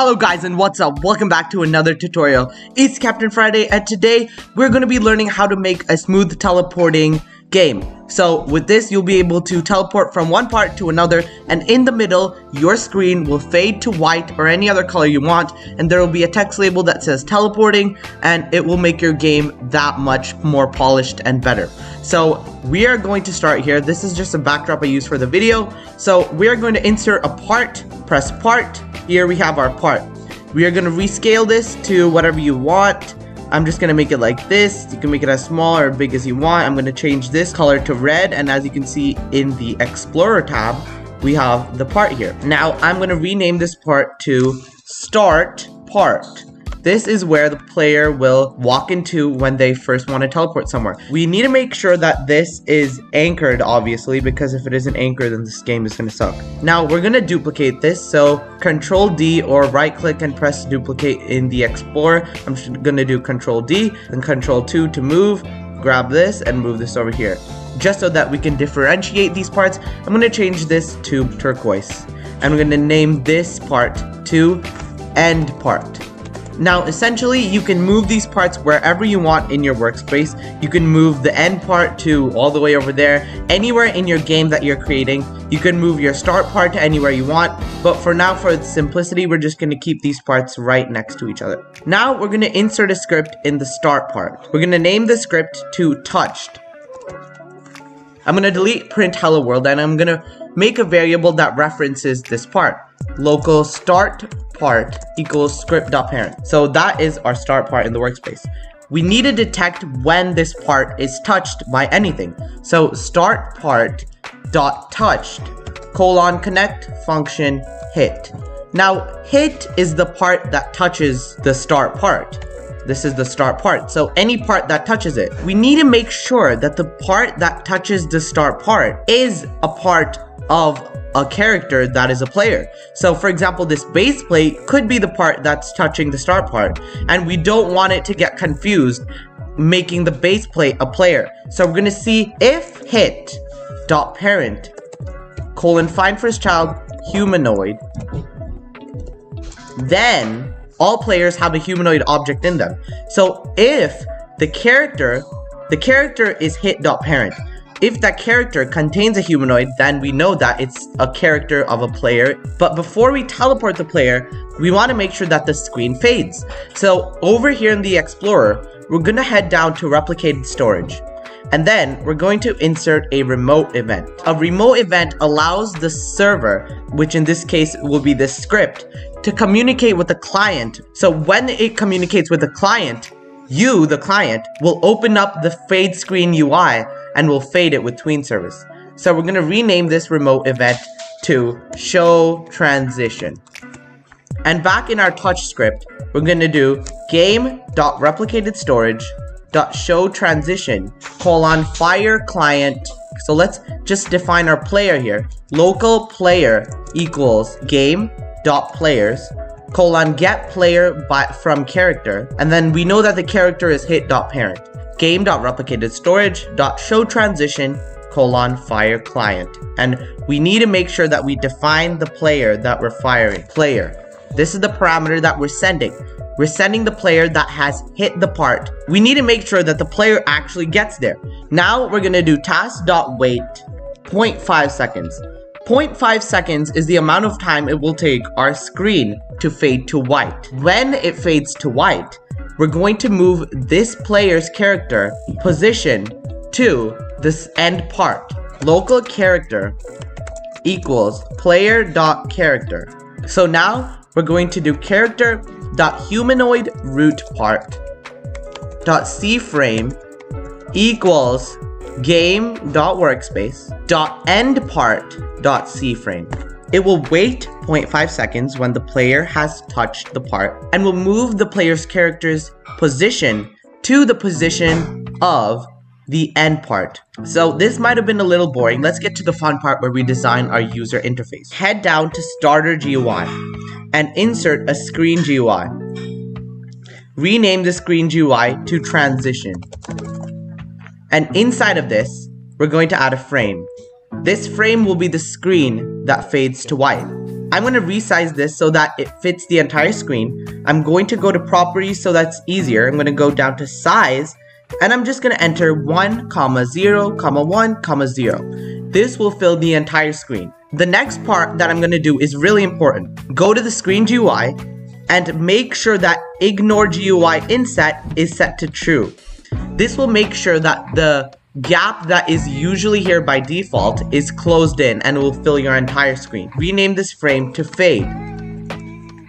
Hello guys and what's up? Welcome back to another tutorial. It's Captain Friday and today we're going to be learning how to make a smooth teleporting game. So with this you'll be able to teleport from one part to another and in the middle your screen will fade to white or any other color you want and there will be a text label that says teleporting and it will make your game that much more polished and better. So we are going to start here. This is just a backdrop I use for the video. So we are going to insert a part, press part, here we have our part. We are going to rescale this to whatever you want. I'm just going to make it like this. You can make it as small or big as you want. I'm going to change this color to red. And as you can see in the Explorer tab, we have the part here. Now, I'm going to rename this part to Start Part. This is where the player will walk into when they first want to teleport somewhere. We need to make sure that this is anchored, obviously, because if it isn't anchored, then this game is going to suck. Now, we're going to duplicate this, so Control D or right click and press duplicate in the Explorer. I'm going to do Control D, and Control 2 to move, grab this, and move this over here. Just so that we can differentiate these parts, I'm going to change this to turquoise. I'm going to name this part to end part. Now, essentially, you can move these parts wherever you want in your workspace. You can move the end part to all the way over there, anywhere in your game that you're creating. You can move your start part to anywhere you want, but for now, for simplicity, we're just going to keep these parts right next to each other. Now, we're going to insert a script in the start part. We're going to name the script to touched. I'm going to delete print hello world and I'm going to make a variable that references this part. Local start part equals script.parent. So that is our start part in the workspace. We need to detect when this part is touched by anything. So start part dot touched colon connect function hit. Now hit is the part that touches the start part. This is the start part. So any part that touches it. We need to make sure that the part that touches the start part is a part of a character that is a player. So for example, this base plate could be the part that's touching the start part, and we don't want it to get confused making the base plate a player. So we're gonna see if hit dot parent colon find first child humanoid then all players have a humanoid object in them. So if the character the character is hit dot parent if that character contains a humanoid, then we know that it's a character of a player. But before we teleport the player, we want to make sure that the screen fades. So over here in the Explorer, we're going to head down to replicated storage. And then we're going to insert a remote event. A remote event allows the server, which in this case will be the script, to communicate with the client. So when it communicates with the client, you, the client, will open up the fade screen UI and we'll fade it with tween service. So we're going to rename this remote event to show transition. And back in our touch script, we're going to do game.replicated storage dot show transition colon fire client so let's just define our player here local player equals game dot players colon get player from character and then we know that the character is hit dot parent game.replicated storage dot show transition colon fire client. And we need to make sure that we define the player that we're firing. Player. This is the parameter that we're sending. We're sending the player that has hit the part. We need to make sure that the player actually gets there. Now we're gonna do task.wait 0.5 seconds. 0.5 seconds is the amount of time it will take our screen to fade to white. When it fades to white we're going to move this player's character position to this end part. Local character equals player dot character. So now we're going to do character dot humanoid root part dot c frame equals game dot workspace dot end part dot c frame. It will wait 0.5 seconds when the player has touched the part and will move the player's character's position to the position of the end part. So this might have been a little boring. Let's get to the fun part where we design our user interface. Head down to Starter GUI and insert a Screen GUI. Rename the Screen GUI to Transition. And inside of this, we're going to add a frame. This frame will be the screen that fades to white. I'm going to resize this so that it fits the entire screen. I'm going to go to properties so that's easier. I'm going to go down to size and I'm just going to enter 1, comma 0, comma 1, comma 0. This will fill the entire screen. The next part that I'm going to do is really important. Go to the screen GUI and make sure that ignore GUI inset is set to true. This will make sure that the gap that is usually here by default is closed in and will fill your entire screen. Rename this frame to fade.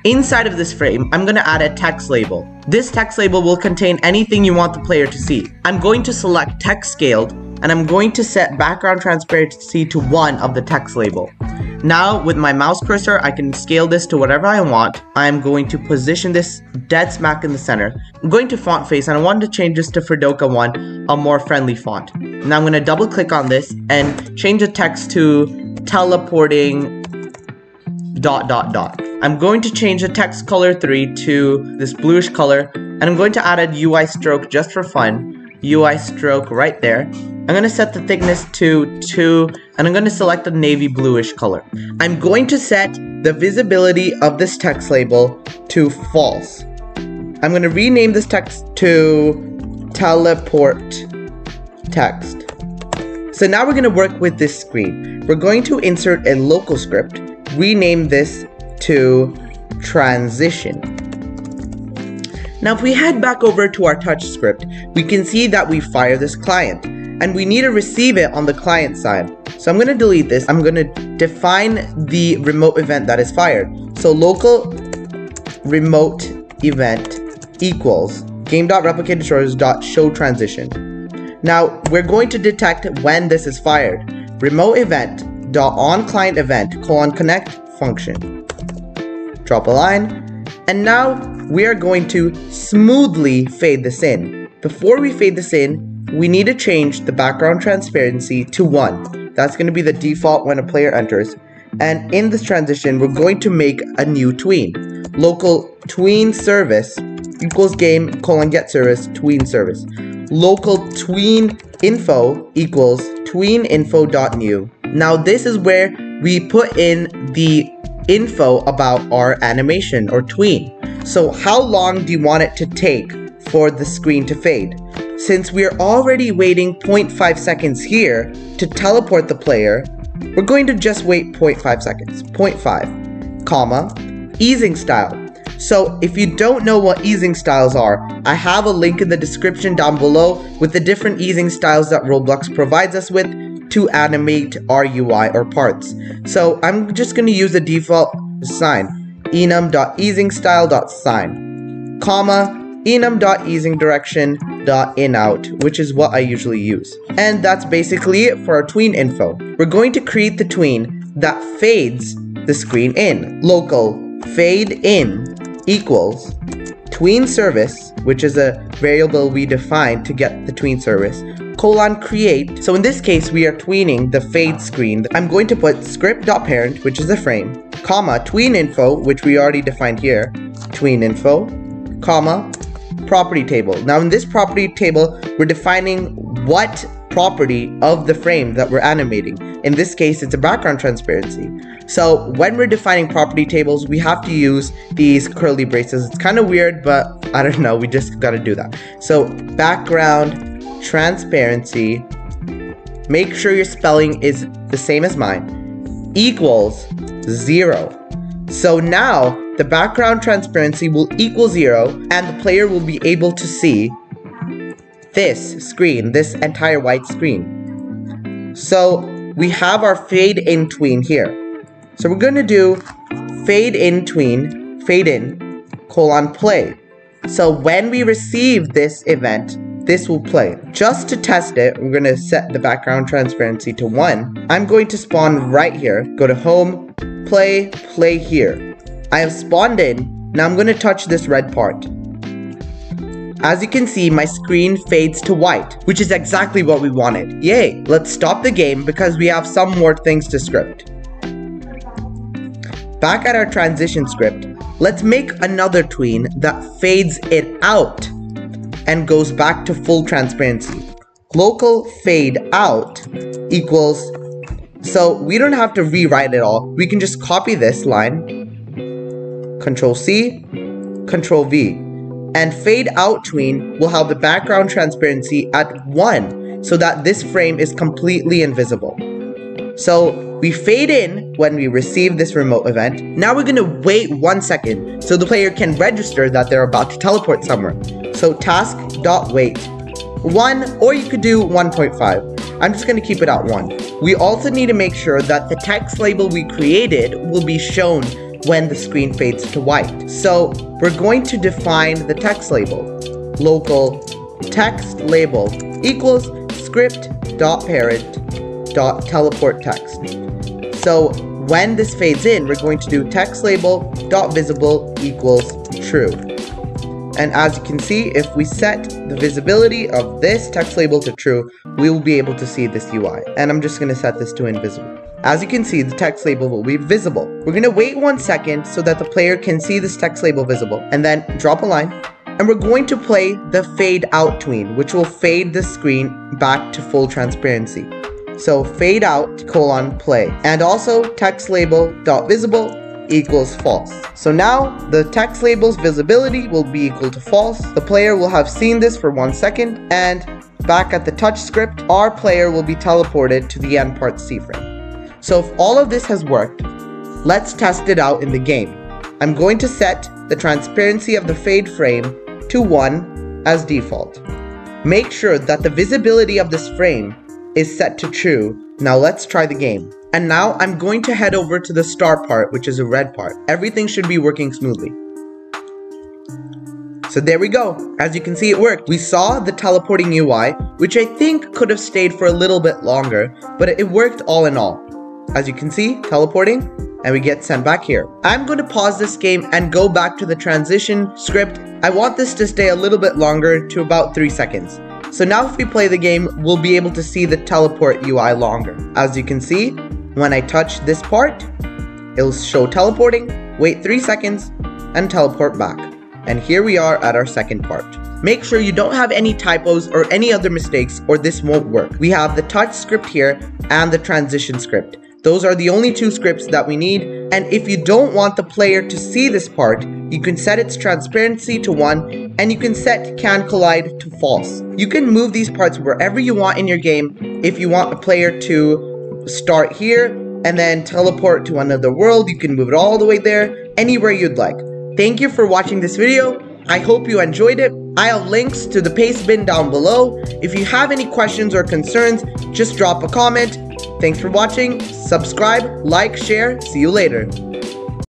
Inside of this frame, I'm going to add a text label. This text label will contain anything you want the player to see. I'm going to select text scaled and I'm going to set background transparency to 1 of the text label. Now, with my mouse cursor, I can scale this to whatever I want. I'm going to position this dead smack in the center. I'm going to font face, and I wanted to change this to Fredoka 1, a more friendly font. Now I'm going to double click on this and change the text to teleporting dot dot dot. I'm going to change the text color 3 to this bluish color, and I'm going to add a UI stroke just for fun. UI stroke right there. I'm going to set the thickness to 2 and I'm going to select a navy bluish color. I'm going to set the visibility of this text label to false. I'm going to rename this text to teleport text. So now we're going to work with this screen. We're going to insert a local script, rename this to transition. Now if we head back over to our touch script, we can see that we fire this client and we need to receive it on the client side. So I'm going to delete this. I'm going to define the remote event that is fired. So local remote event equals game.replicated transition. Now we're going to detect when this is fired. Remote event dot on client event colon connect function. Drop a line. And now we are going to smoothly fade this in. Before we fade this in, we need to change the background transparency to 1. That's going to be the default when a player enters. And in this transition, we're going to make a new tween. Local tween service equals game colon get service tween service. Local tween info equals tween info dot new. Now this is where we put in the info about our animation or tween. So how long do you want it to take for the screen to fade? Since we're already waiting 0.5 seconds here to teleport the player, we're going to just wait 0.5 seconds. 0.5, comma, easing style. So if you don't know what easing styles are, I have a link in the description down below with the different easing styles that Roblox provides us with to animate our UI or parts. So I'm just going to use the default Sine, enum.easingstyle.Sine, comma, enum.easingdirection.inout, which is what I usually use. And that's basically it for our tween info. We're going to create the tween that fades the screen in. Local fade in equals tween service, which is a variable we define to get the tween service, colon create. So in this case, we are tweening the fade screen. I'm going to put script.parent, which is the frame, comma, tween info, which we already defined here, tween info, comma, property table. Now in this property table, we're defining what property of the frame that we're animating. In this case, it's a background transparency. So when we're defining property tables, we have to use these curly braces. It's kind of weird, but I don't know, we just gotta do that. So background transparency, make sure your spelling is the same as mine, equals zero. So now the background transparency will equal zero and the player will be able to see this screen, this entire white screen. So we have our fade in tween here. So we're going to do fade in tween, fade in, colon play. So when we receive this event, this will play. Just to test it, we're going to set the background transparency to 1. I'm going to spawn right here. Go to home, play, play here. I have spawned in. Now I'm going to touch this red part. As you can see, my screen fades to white, which is exactly what we wanted. Yay! Let's stop the game because we have some more things to script. Back at our transition script, let's make another tween that fades it out and goes back to full transparency. Local fade out equals So we don't have to rewrite it all. We can just copy this line, Control C, Control V, and fade out tween will have the background transparency at 1 so that this frame is completely invisible. So we fade in when we receive this remote event. Now we're gonna wait one second so the player can register that they're about to teleport somewhere. So task.wait. 1 or you could do 1.5. I'm just gonna keep it at 1. We also need to make sure that the text label we created will be shown when the screen fades to white. So we're going to define the text label. Local text label equals script.parent dot teleport text. So when this fades in, we're going to do text label dot visible equals true. And as you can see, if we set the visibility of this text label to true, we will be able to see this UI. And I'm just going to set this to invisible. As you can see, the text label will be visible. We're going to wait one second so that the player can see this text label visible, and then drop a line. And we're going to play the fade out tween, which will fade the screen back to full transparency. So fade out colon play. And also text label dot visible equals false. So now the text label's visibility will be equal to false. The player will have seen this for one second and back at the touch script, our player will be teleported to the end part C frame. So if all of this has worked, let's test it out in the game. I'm going to set the transparency of the fade frame to 1 as default. Make sure that the visibility of this frame is set to true. Now let's try the game. And now I'm going to head over to the star part, which is a red part. Everything should be working smoothly. So there we go. As you can see, it worked. We saw the teleporting UI, which I think could have stayed for a little bit longer, but it worked all in all. As you can see, teleporting, and we get sent back here. I'm going to pause this game and go back to the transition script. I want this to stay a little bit longer to about 3 seconds. So now if we play the game, we'll be able to see the teleport UI longer. As you can see, when I touch this part, it'll show teleporting, wait 3 seconds, and teleport back. And here we are at our second part. Make sure you don't have any typos or any other mistakes or this won't work. We have the touch script here and the transition script. Those are the only two scripts that we need. And if you don't want the player to see this part, you can set its transparency to 1 and you can set can collide to false. You can move these parts wherever you want in your game if you want a player to start here and then teleport to another world. You can move it all the way there, anywhere you'd like. Thank you for watching this video. I hope you enjoyed it. I have links to the paste bin down below. If you have any questions or concerns, just drop a comment Thanks for watching, subscribe, like, share, see you later.